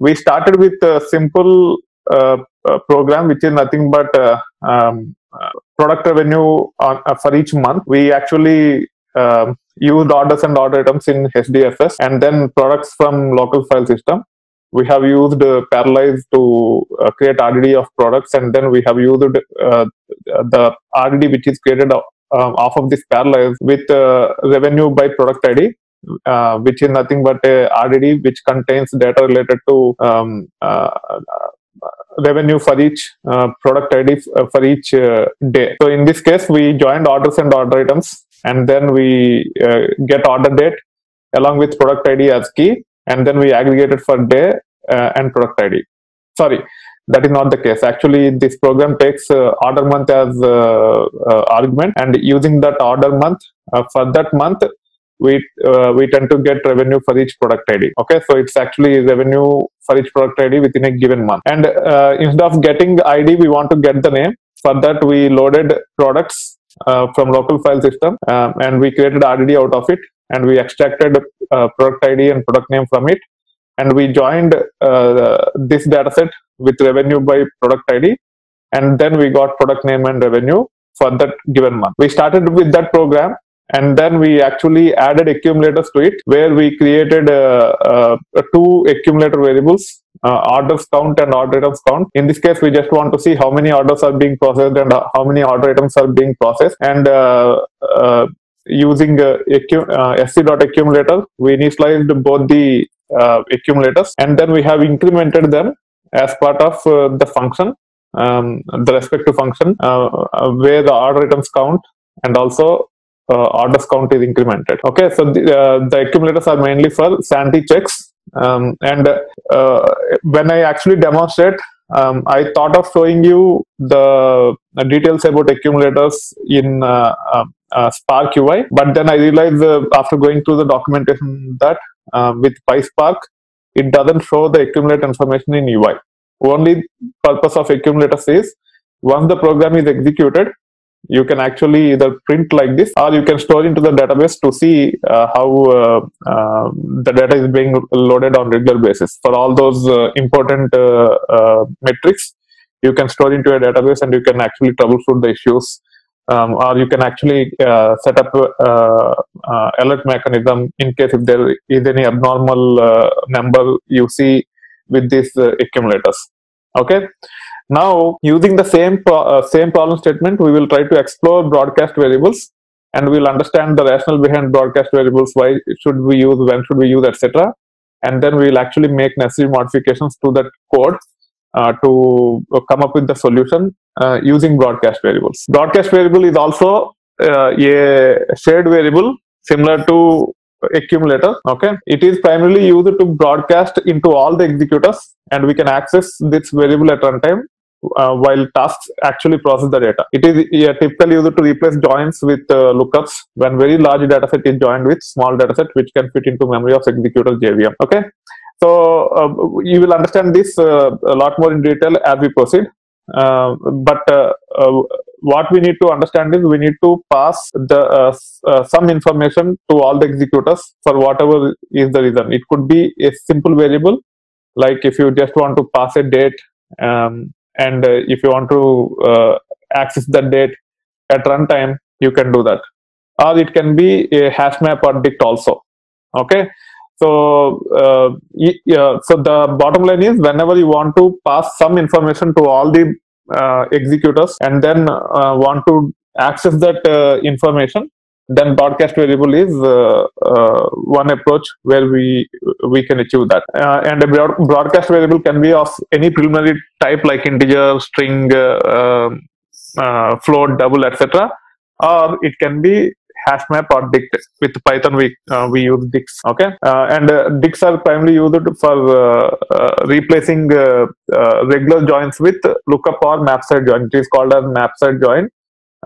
we started with a simple uh, uh, program which is nothing but uh, um, uh, product revenue on, uh, for each month. We actually um, used orders and order items in HDFS and then products from local file system. We have used uh, Parallelize to uh, create RDD of products and then we have used uh, the RDD which is created uh, off of this Parallelize with revenue by product ID uh, which is nothing but a RDD which contains data related to um, uh, uh, revenue for each uh, product ID for each day. So in this case, we joined orders and order items, and then we get order date along with product ID as key, and then we aggregated for day and product ID. Sorry. That is not the case. Actually, this program takes uh, order month as uh, uh, argument, and using that order month for that month, we uh, we tend to get revenue for each product id okay? So it's actually revenue for each product id within a given month. And uh, instead of getting the id we want to get the name. For that we loaded products uh, from local file system um, and we created rdd out of it and we extracted uh, product id and product name from it. And we joined uh, this dataset with revenue by product id and then we got product name and revenue for that given month. We started with that program and then we actually added accumulators to it where we created uh, uh, two accumulator variables uh, orders count and order items count. In this case we just want to see how many orders are being processed and how many order items are being processed. And uh, uh, using uh, uh, sc.accumulator we initialized both the uh, accumulators. And then we have incremented them as part of the function um, the respective function where the order items count and also orders count is incremented. Okay, so the, uh, the accumulators are mainly for sanity checks. Um, and uh, when I actually demonstrate, um, I thought of showing you the uh, details about accumulators in uh, uh, uh, Spark UI, but then I realized uh, after going through the documentation that uh, with PySpark, it doesn't show the accumulate information in UI. Only purpose of accumulators is once the program is executed, you can actually either print like this or you can store into the database to see uh, how uh, uh, the data is being loaded on regular basis. For all those uh, important uh, uh, metrics you can store into a database and you can actually troubleshoot the issues. Um, or you can actually set up alert mechanism in case if there is any abnormal number you see with these accumulators. Okay now, using the same uh, same problem statement, we will try to explore broadcast variables, and we'll understand the rationale behind broadcast variables. Why should we use? When should we use? Etc. And then we'll actually make necessary modifications to that code uh, to uh, come up with the solution uh, using broadcast variables. Broadcast variable is also uh, a shared variable similar to accumulator okay it is primarily used to broadcast into all the executors and we can access this variable at runtime uh, while tasks actually process the data. It is yeah, typically used to replace joins with uh, lookups when very large dataset is joined with small dataset which can fit into memory of executor JVM. Okay, so uh, you will understand this uh, a lot more in detail as we proceed. Uh, but uh, what we need to understand is we need to pass the some information to all the executors for whatever is the reason. It could be a simple variable, like if you just want to pass a date, um, and uh, if you want to uh, access that date at runtime, you can do that. Or it can be a hash map or dict also. Okay. So, uh, yeah, so the bottom line is whenever you want to pass some information to all the uh, executors and then uh, want to access that uh, information, then broadcast variable is uh, uh, one approach where we we can achieve that. Uh, and a broad, broadcast variable can be of any preliminary type like integer, string, uh, um, uh, float, double, etc. Or it can be hash map or dict. With Python, we uh, we use dicts. Okay, and uh, dicts are primarily used for replacing regular joins with lookup or map side join. It is called as map side join.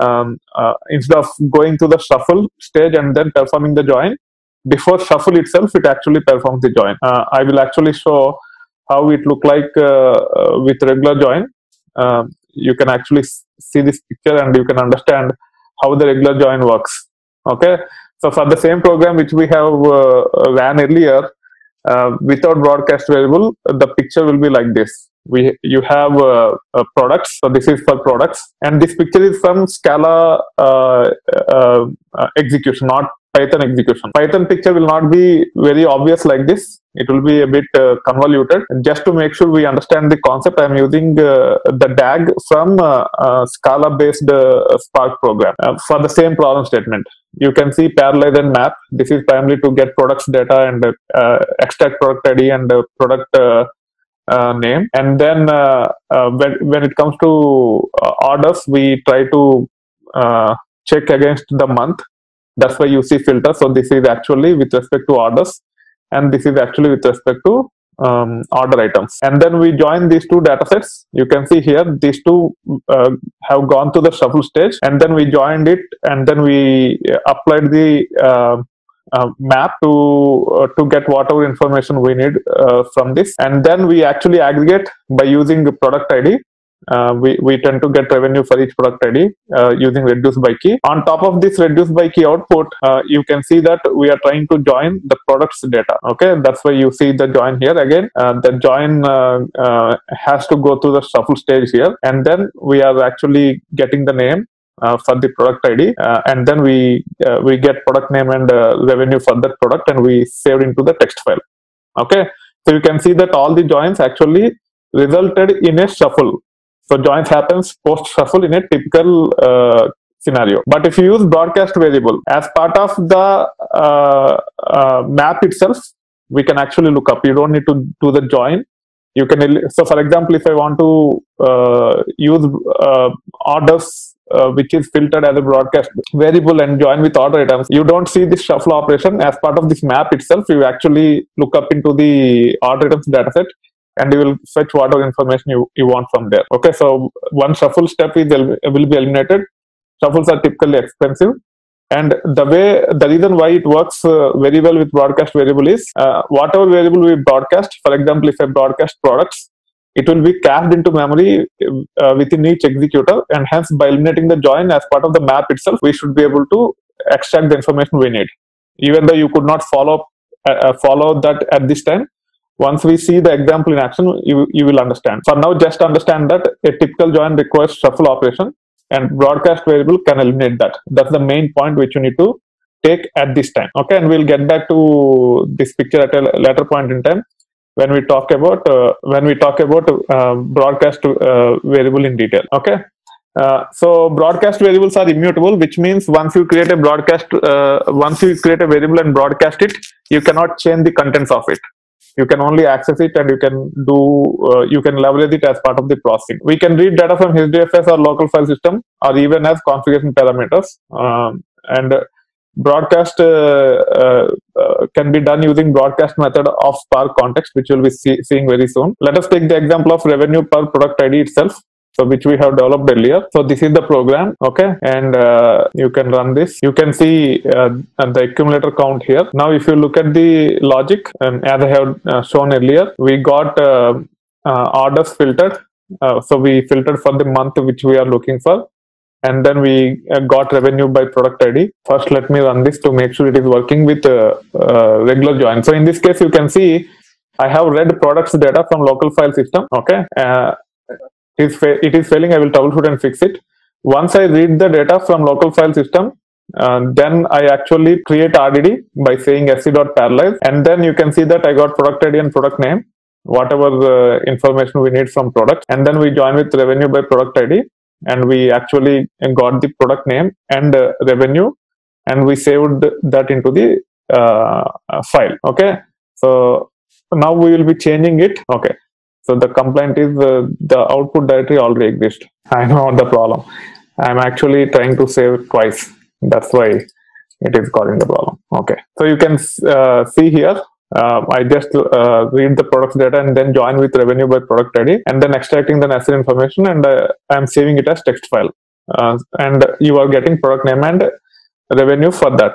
Um, uh, instead of going to the shuffle stage and then performing the join, before shuffle itself, it actually performs the join. Uh, I will actually show how it look like uh, uh, with regular join. Um, you can actually see this picture and you can understand how the regular join works okay so for the same program which we have uh, ran earlier uh, without broadcast variable, the picture will be like this. We you have uh, uh, products, so this is for products, and this picture is from Scala uh, uh, uh, execution, not Python execution. Python picture will not be very obvious like this. It will be a bit convoluted. Just to make sure we understand the concept, I am using the DAG from Scala-based uh, Spark program for the same problem statement. You can see parallel and map. This is primarily to get products data and uh, extract product ID and uh, product uh, uh, name. And then uh, uh, when, when it comes to orders, we try to check against the month that's why you see filter so this is actually with respect to orders and this is actually with respect to um, order items. And then we join these two data sets you can see here these two uh, have gone to the shuffle stage. And then we joined it and then we uh, applied the uh, uh, map to uh, to get whatever information we need uh, from this. And then we actually aggregate by using the product id uh, we, we tend to get revenue for each product ID uh, using reduce by key. On top of this reduce by key output, uh, you can see that we are trying to join the products data. Okay, that's why you see the join here again. Uh, the join uh, uh, has to go through the shuffle stage here, and then we are actually getting the name. for the product ID, and then we we get product name and revenue for that product, and we save into the text file. Okay, so you can see that all the joins actually resulted in a shuffle so joins happens post shuffle in a typical uh, scenario. But if you use broadcast variable as part of the uh, uh, map itself, we can actually look up. You don't need to do the join. You can so for example, if I want to uh, use uh, orders uh, which is filtered as a broadcast variable and join with order items, you don't see this shuffle operation as part of this map itself. You actually look up into the order items dataset and you will fetch whatever information you, you want from there. Okay, so one shuffle step is will be eliminated. Shuffles are typically expensive. And the way, the reason why it works uh, very well with broadcast variable is uh, whatever variable we broadcast, for example, if I broadcast products, it will be cached into memory uh, within each executor. And hence, by eliminating the join as part of the map itself, we should be able to extract the information we need. Even though you could not follow uh, uh, follow that at this time, once we see the example in action, you, you will understand. For now, just understand that a typical join requires shuffle operation and broadcast variable can eliminate that. That's the main point which you need to take at this time. Okay, and we'll get back to this picture at a later point in time when we talk about uh, when we talk about uh, broadcast uh, variable in detail. Okay. Uh, so broadcast variables are immutable, which means once you create a broadcast, uh, once you create a variable and broadcast it, you cannot change the contents of it you can only access it and you can do uh, you can leverage it as part of the processing. We can read data from hdfs or local file system or even as configuration parameters um, and broadcast uh, uh, uh, can be done using broadcast method of spark context which we'll be see seeing very soon. Let us take the example of revenue per product id itself so which we have developed earlier. So this is the program okay? And uh, you can run this. You can see uh, the accumulator count here. Now if you look at the logic and as i have uh, shown earlier we got uh, uh, orders filtered. Uh, so we filtered for the month which we are looking for. And then we got revenue by product id first let me run this to make sure it is working with regular join. So in this case you can see I have read products data from local file system. Okay, uh, is it is failing, I will troubleshoot and fix it. Once I read the data from local file system, uh, then I actually create RDD by saying sc.parallelize and then you can see that I got product ID and product name, whatever the information we need from product and then we join with revenue by product ID and we actually got the product name and uh, revenue and we saved that into the uh, file. Okay, so now we will be changing it. Okay, so the complaint is uh, the output directory already exists. I know the problem. I'm actually trying to save twice. That's why it is causing the problem. Okay. So you can uh, see here, uh, I just uh, read the products data and then join with revenue by product ID and then extracting the necessary information and uh, I'm saving it as text file. Uh, and you are getting product name and revenue for that.